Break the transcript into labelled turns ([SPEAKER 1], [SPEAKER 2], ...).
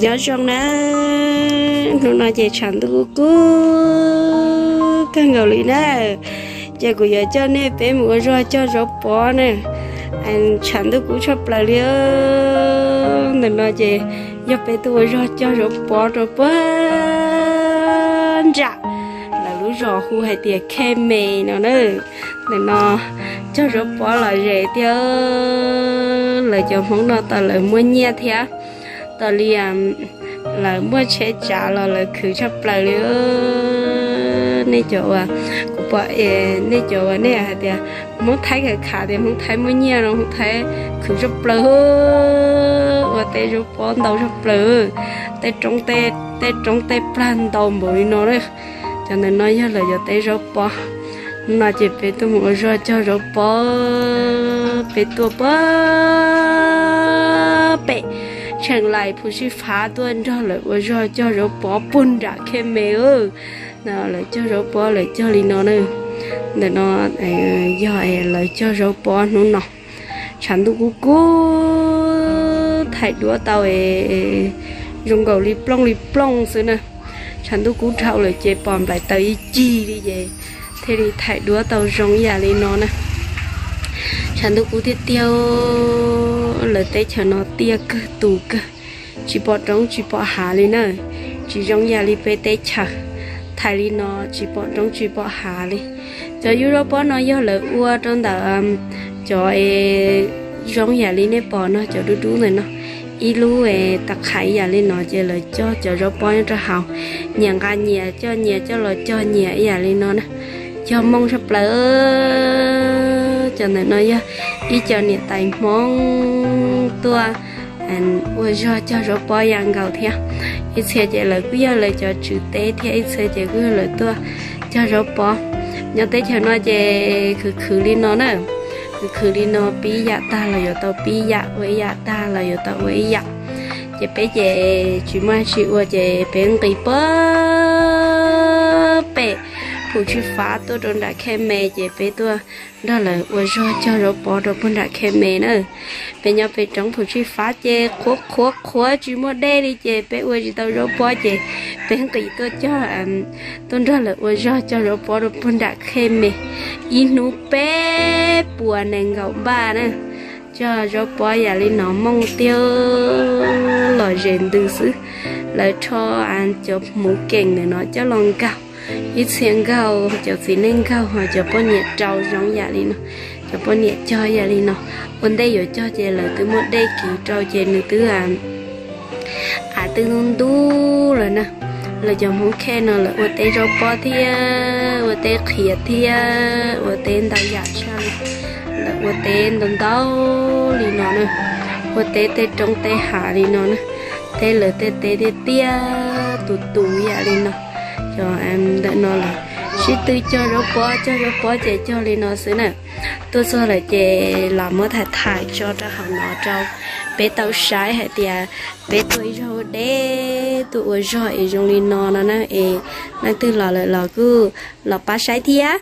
[SPEAKER 1] nhớ trong đó nó nói chị chẳng tôi cú cái ngầu lý đó chị của giờ cho nên bé mua rồi cho rồi bỏ nè. Anh chẳng tôi cú cho bà liền nó nói chị giờ bé tôi rồi cho rồi bỏ rồi bỏ dạ. Là lũ rồi khu hay tiệt khe mì nó nữa nó nó cho rồi bỏ là rẻ tiêu lời cho mong nó ta lời mua nhẹ thế thiệt tao liền là mua chế trả là là cứ chấp lại nữa nên chỗ à của bà nên chỗ à nên à thì à, muốn thấy cái khả thì muốn thấy muốn nhiều rồi muốn thấy cứ chấp lại và tay rồi bón đầu chấp lại tay trong tay tay trong tay plan đầu mũi nó đấy. Cho nên nói là giờ tay rồi bỏ nó chỉ bị tôi mua rồi cho rồi bỏ bị tôi bỏ bị chẳng lại phụ sư phá tuân cho lại vừa cho cho rồi bỏ bún ra khe mẹ ơi nó lại cho rồi bỏ lại cho lì nó nữa để nó giờ lại cho rồi bỏ nó nọ chẳng đủ cú cú thay đũa tao ấy dùng cầu li plong li plong xưa nè chẳng đủ cú trâu lại chế bom lại tới chi đi về thế thì thay đũa tao rong nhà lì nó nè chẳng đâu cũng thiết tiêu, lời tết chẳng nó tia cơ, tù cơ. Chỉ bỏ trống, chỉ bỏ hà lên nữa chỉ trong nhà đi bê tết chả. Thay li nó, chỉ bỏ trống, chỉ bỏ hà li cho yêu bỏ nó do lời ua trong đó um, cho trong e, nhà đi nè bỏ nó cho đu đu này nó. Ý lu ấy e, tắc khải nhà li nó chơi lời cho cho rồi bỏ cho hào. Nhà ga nhà cho nhà cho lời cho, nhà nhà li nó nè. Cho mong sắp lỡ cho nên nói ý cho nè, tại mong tua anh ôi cho cho rồi bỏ yang gạo theo ít xe chạy lời cứ giờ lời cho chữ tế theo ít xe chạy cứ lời tua cho rồi bỏ nhớ tế cho nó chạy khử khử đi nó nè. Khử khử đi nó, bí dạ ta là giờ tao bí dạ với dạ ta là giờ tao với dạ. Chị bé chị chỉ mà chị ôi chị bé người bơ bé phụ chú phá tôi đồn đã khen mẹ chị bé tôi đó là ua cho cho rồi bỏ rồi bún đã khen mẹ nữa bé nhau bé trong phụ chú phá chê khó khó khó chỉ mua đê đi chê bé ua chỉ tao rồi bỏ chị bé người tôi cho tôi đó là ua cho cho rồi bỏ rồi bún đã khen mẹ inu bé buồn này ngậu ba nữa cho cho bỏ nhà lên nó mong tiêu lời rèn từ xứ lời cho ăn cho mũ kèn để nó cho lòng cao ít xem gạo cho xí lên gạo hoặc cho bỏ nhiệt trâu giống nhà đi nó cho bỏ nhiệt cho nhà đi nó bên đây rồi cho chị là từ một đây kỳ trâu chị nữa từ à. À từ luôn đu rồi nè. Là cho muốn khen nó là ở đây rau bò thì ở đây khía thì ở đây đào giả sang là ở đây đồng đâu đi nó nè. Ở đây đây trong đây hạ đi nó nè. Đây lửa đây đây đây tia tụ tụ ya đi nó cho em đợi nó là chỉ tư cho nó bò cho nó bò chị cho lên nó xứ nè. Tôi cho là chị làm mới thải thải cho cho họ nó trâu bé tàu sái hay tiệt bé tuổi rồi đê tụi rồi dùng đi nó nó nó ê, nó từ lò lại lò cứ, lò ba sái á.